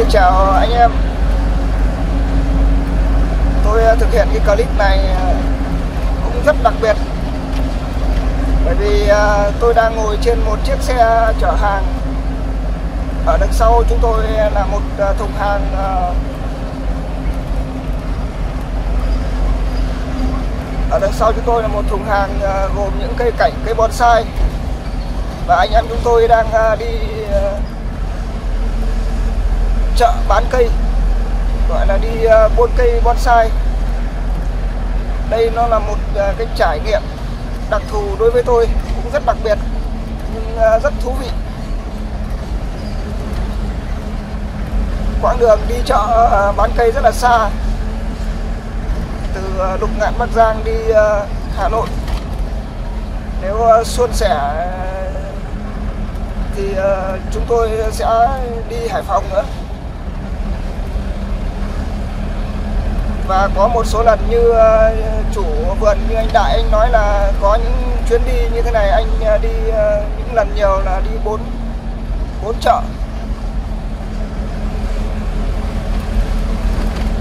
xin chào anh em. Tôi ờ, thực hiện cái clip này ờ, cũng rất đặc biệt. Bởi vì ờ, tôi đang ngồi trên một chiếc xe chở hàng. Ở đằng sau chúng tôi là một thùng hàng Ở đằng sau chúng tôi là một thùng hàng gồm những cây cảnh, cây bonsai. Và anh em chúng tôi đang đi chợ, bán cây, gọi là đi ờ, buôn cây bonsai đây nó là một ờ, cái trải nghiệm đặc thù đối với tôi, cũng rất đặc biệt, nhưng ờ, rất thú vị. Quãng đường đi chợ bán cây rất là xa. Từ lục ngạn bắc giang đi hà nội. Nếu suôn sẻ, thì chúng tôi sẽ đi hải phòng nữa. Và có một số lần như ờ, chủ vườn như anh Đại, anh nói là có những chuyến đi như thế này, anh ờ, đi ờ, những lần nhiều là đi bốn bốn chợ.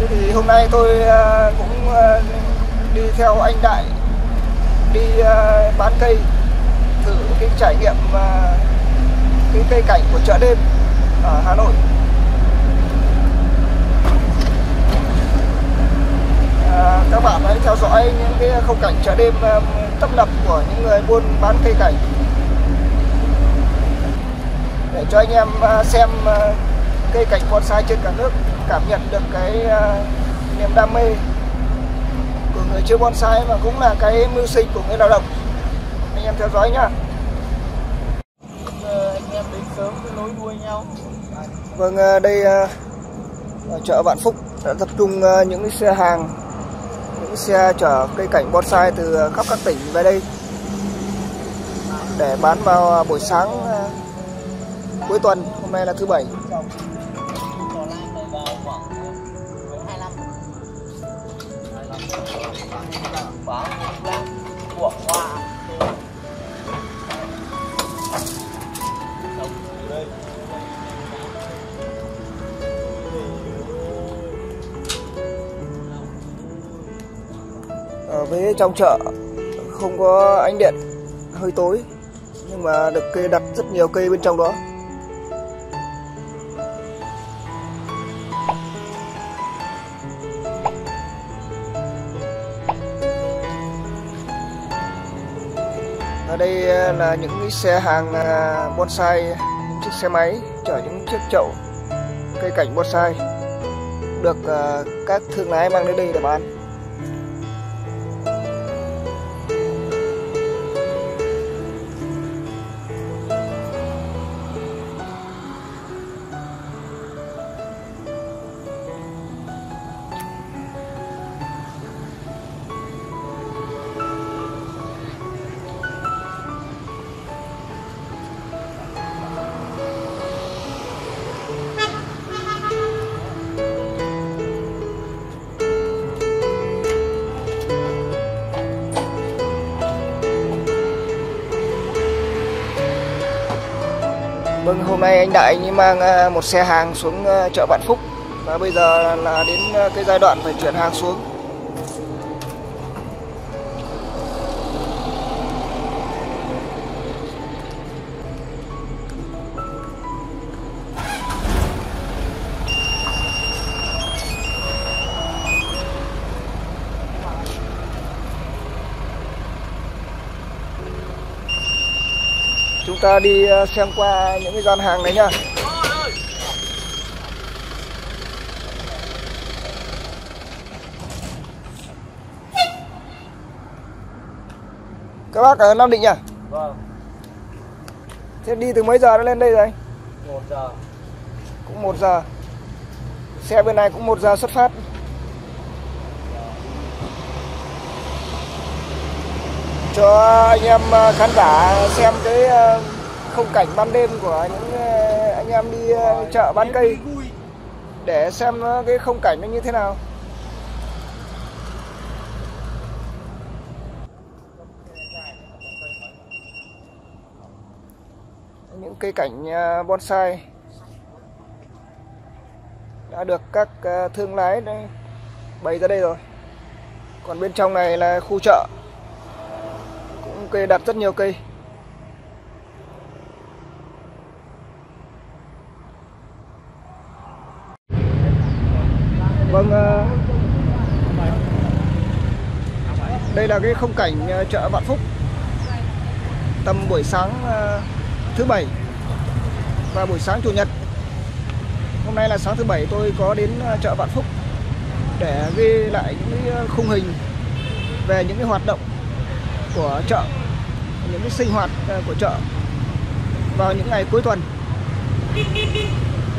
Thế thì hôm nay tôi cũng đi theo anh Đại, đi bán cây, thử cái trải nghiệm cái cây cảnh của chợ đêm ở Hà Nội. Các bạn hãy theo dõi những cái khung cảnh chợ đêm um, tấp nập của những người buôn bán cây cảnh. Để cho anh em uh, xem cây cảnh bonsai trên cả nước cảm nhận được cái niềm đam mê của người chơi bonsai và cũng là cái mưu sinh của người lao động. Anh em theo dõi nhá. Anh em đến sớm nối đuôi nhau. Vâng đây ở chợ Vạn Phúc đã tập trung những cái xe hàng những xe chở cây cảnh bonsai từ khắp các tỉnh về đây để bán vào buổi sáng ờ, cuối tuần, hôm nay là thứ bảy. Của hoa trong chợ không có ánh điện hơi tối, nhưng mà được cây đặt rất nhiều cây bên trong đó. Ở đây là những cái xe hàng à, bonsai, những chiếc xe máy chở những chiếc chậu, cây cảnh bonsai được à, các thương lái mang đến đây để bán. Vâng, hôm nay anh Đại anh ấy mang ờ, một xe hàng xuống ờ, chợ Vạn Phúc và bây giờ là đến ờ, cái giai đoạn phải chuyển hàng xuống. Ta đi à, xem qua những cái gian hàng này nhá. Các bác ở Nam Định à? vâng Thế đi từ mấy giờ nó lên đây rồi? một giờ Cũng 1 giờ. Xe bên này cũng 1 giờ xuất phát. Cho anh em à, khán giả xem cái không khung cảnh ban đêm của những ờ, anh em đi ờ, chợ bán cây để xem cái khung cảnh nó như thế nào. những cây cảnh ờ, bonsai đã được các thương lái đây, bày ra đây rồi còn bên trong này là khu chợ, cũng cây đặt rất nhiều cây vâng ờ, đây là cái không cảnh ờ, chợ Vạn Phúc. Tầm buổi sáng ờ, thứ bảy và buổi sáng chủ nhật. Hôm nay là sáng thứ bảy, tôi có đến ờ, chợ Vạn Phúc để ghi lại những cái khung hình về những cái hoạt động của chợ, những cái sinh hoạt của chợ vào những ngày cuối tuần.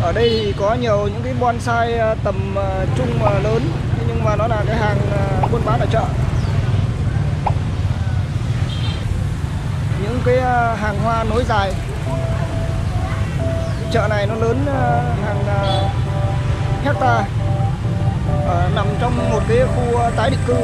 Ở đây thì có nhiều những cái bonsai tầm trung và lớn nhưng mà nó là cái hàng buôn bán ở chợ. Cái ờ, hàng hoa nối dài. Chợ này nó lớn ờ, hàng ờ, hecta nằm trong một cái khu tái định cư.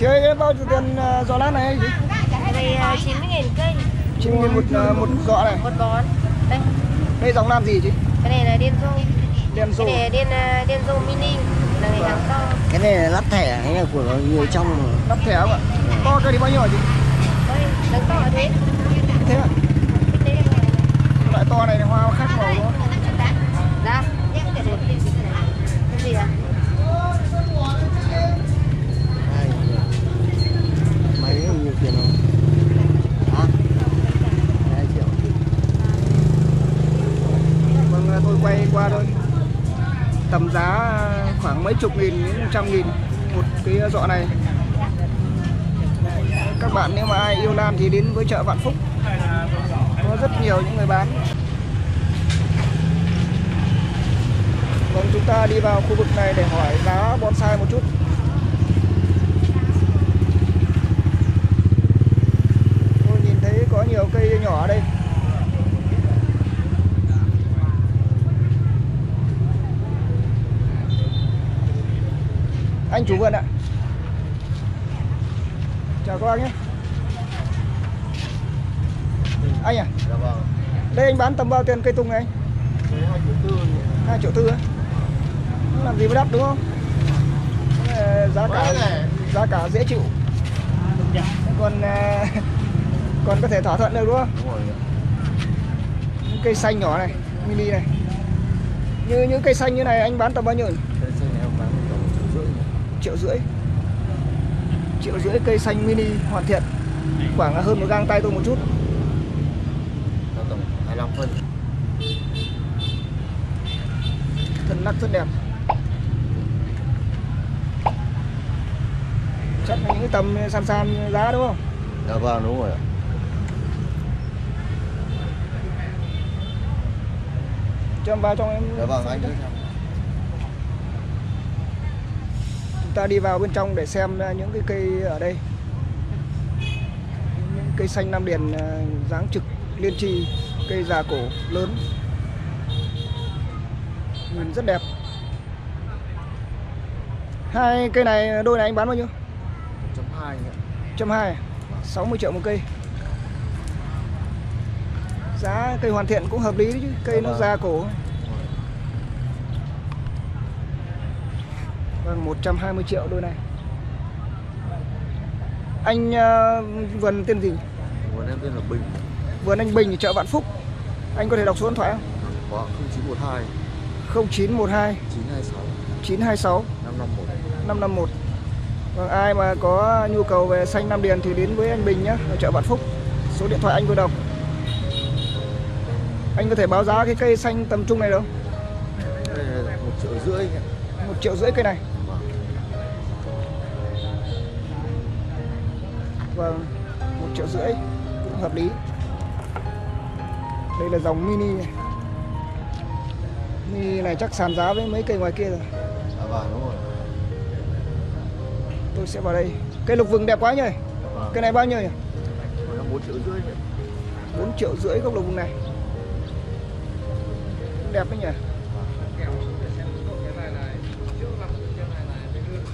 Chơi cái bao nhiêu tiền ờ, giỏ lan này anh chị Đây à, 90 nghìn cây chín nghìn một ờ, một giỏ này một bón. Đây, đây dòng lan gì chị cái này là điên rô. đen Cái rô này là điên à, điên rô mini. Là ngày hàng to. cái này là lắp thẻ hay là của người trong nắp thẻ không ạ to cái thì bao nhiêu hả chị Đây, đấng to ở thế. thế ạ Cái loại to này hoa khác màu đúng không Dạ. Cái gì à? Hay. mấy nhiều tiền không hả hai triệu vâng ờ, tôi quay qua thôi tầm giá khoảng mấy chục nghìn đến trăm nghìn, một cái dọ này. Các bạn nếu mà ai yêu lan thì đến với chợ Vạn Phúc. Có rất nhiều những người bán. Vâng chúng ta đi vào khu vực này để hỏi giá bonsai một chút tôi nhìn thấy có nhiều cây nhỏ ở đây chủ vườn ạ. Chào các bác nhé. Anh à? Dạ vâng. Đây anh bán tầm bao tiền cây tung này anh? Thế hai triệu tư hai triệu tư á? Làm gì mới đắt đúng không? Giá cả giá cả dễ chịu. Còn ờ, còn có thể thỏa thuận được đúng không? Đúng rồi những cây xanh nhỏ này mini này. Như những cây xanh như này anh bán tầm bao nhiêu nhỉ? cái xe này em bán một triệu rưỡi triệu rưỡi. Triệu rưỡi cây xanh mini hoàn thiện. Khoảng là hơn một gang tay tôi một chút. Tổng 25 phân. Thân nắc rất đẹp. Chắc là những tầm san san giá đúng không? Dạ vâng đúng rồi ạ. cho em vào trong em. Dạ vâng anh cứ xem. chúng ta đi vào bên trong để xem uh, những cái cây ở đây. Những cây xanh nam điền uh, dáng trực liên tri cây già cổ lớn. Nhìn rất đẹp. Hai cây này đôi này anh bán bao nhiêu? 1.2 ạ. trăm hai 60 triệu một cây. Giá cây hoàn thiện cũng hợp lý đấy chứ cây nó Vâng. già cổ vâng 120 triệu đôi này. Anh ờ, vườn tên gì? Vườn em tên là Bình. vườn anh Bình ở chợ Vạn Phúc. Anh có thể đọc số điện thoại không? Có 0912 0912 926 926 551. 551 Vâng, ai mà có nhu cầu về xanh Nam Điền thì đến với anh Bình nhé ở chợ Vạn Phúc. Số điện thoại anh vừa đọc. Anh có thể báo giá cái cây xanh tầm trung này đâu Đây là 1 triệu rưỡi ạ. một triệu rưỡi cây này Vâng. một triệu rưỡi. Cũng hợp lý. Đây là dòng mini. Này mini này chắc sàn giá với mấy cây ngoài kia rồi. Dạ vâng đúng rồi. tôi sẽ vào đây. Cây lục vừng đẹp quá nhỉ? Vâng. cây này bao nhiêu nhỉ? 4 triệu rưỡi. 4 triệu rưỡi gốc lục vừng này. Đẹp đấy nhỉ?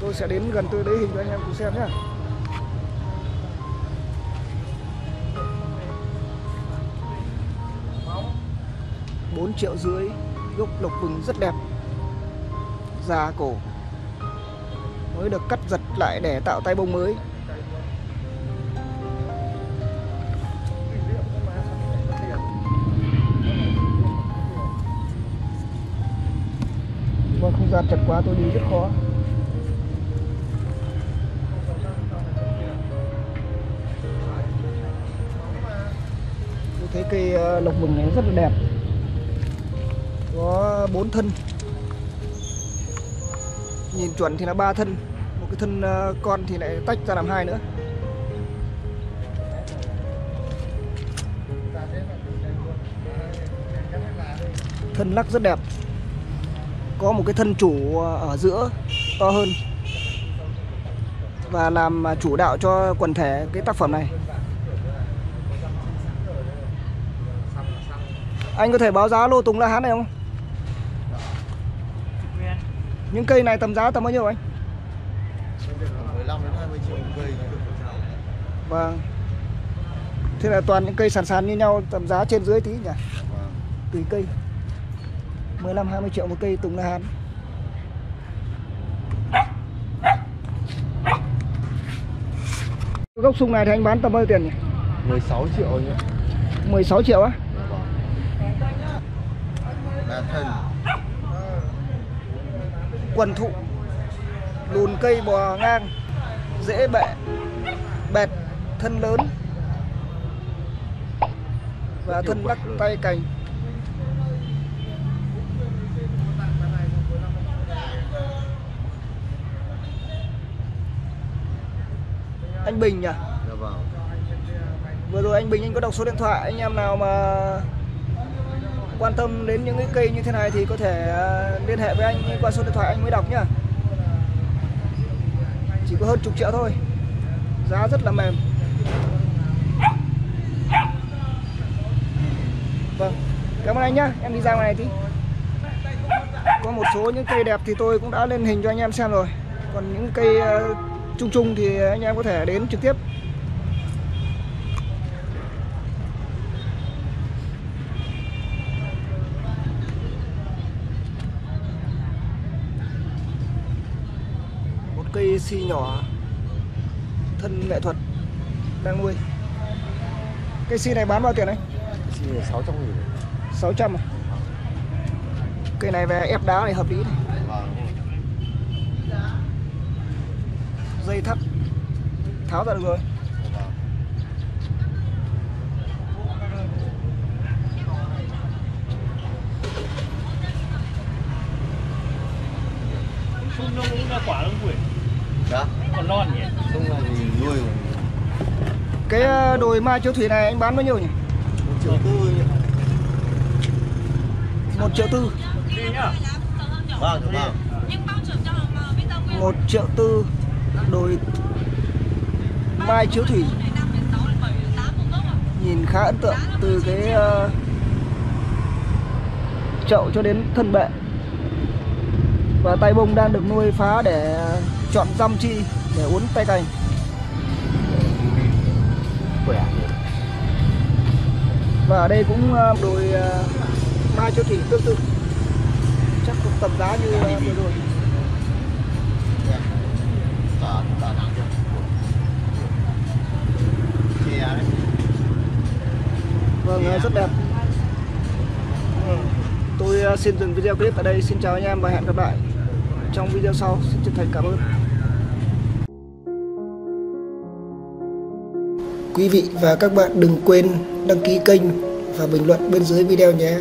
Tôi sẽ đến gần tôi lấy hình cho anh em cùng xem nhá bốn triệu rưỡi, gốc lộc vừng rất đẹp. Già cổ mới được cắt giật lại để tạo tay bông mới. Vâng không gian chật quá, tôi đi rất khó. Tôi thấy cây ờ, lộc vừng này rất là đẹp có bốn thân. Nhìn chuẩn thì là ba thân, một cái thân ờ, con thì lại tách ra làm hai nữa. Thân lắc rất đẹp. Có một cái thân chủ ờ, ở giữa, to hơn. Và làm ờ, chủ đạo cho quần thể cái tác phẩm này. Anh có thể báo giá lô tùng la hán này không? Những cây này tầm giá tầm bao nhiêu anh 15 đến 20 triệu một cây. vâng thế là toàn những cây sàn sàn như nhau tầm giá trên dưới tí nhỉ Vâng. tùy cây 15 20 triệu một cây tùng la hán gốc sung này thì anh bán tầm bao nhiêu tiền nhỉ 16 triệu nhé. 16 triệu á vâng. Đa thân. Quần thụ lùn cây bò ngang dễ bệ bẹt thân lớn và thân lắc tay cành anh Bình nhỉ Dạ vâng. vừa rồi anh Bình anh có đọc số điện thoại anh em nào mà quan tâm đến những cái cây như thế này thì có thể à, liên hệ với anh qua số điện thoại anh mới đọc nhá. Chỉ có hơn chục triệu thôi. Giá rất là mềm. Vâng cảm ơn anh nhá. Em đi ra ngoài này tí. Có một số những cây đẹp thì tôi cũng đã lên hình cho anh em xem rồi. Còn những cây à, chung chung thì anh em có thể đến trực tiếp một cây si nhỏ thân nghệ thuật đang nuôi. Cây si này bán bao tiền anh Xin là 600 nghìn. 600 à? Cây này về ép đá này hợp lý này. Vâng. dây thắt. Tháo ra được rồi. Dạ vâng. Sung nó cũng ra quả lắm quỷ Dạ. Còn non nhỉ? Không là gì nuôi rồi. cái ờ, đồi mai chiếu thủy này anh bán bao nhiêu nhỉ? Một triệu tư. Nhỉ một triệu tư. Đi nhá. vâng vâng một triệu tư đồi mai chiếu thủy. Nhìn khá ấn tượng từ cái ờ, chậu cho đến thân bệ và tay bông đang được nuôi phá để chọn răm chi để uốn tay cành. Và ở đây cũng ờ, đồi ờ, mai chiếu thủy tương tự. Chắc cũng tầm giá như ờ, vừa rồi. Chè đấy. Vâng, ờ, rất đẹp. Ừ. Tôi xin dừng video clip tại đây. Xin chào anh em và hẹn gặp lại trong video sau. Xin chân thành cảm ơn. Quý vị và các bạn đừng quên đăng ký kênh và bình luận bên dưới video nhé.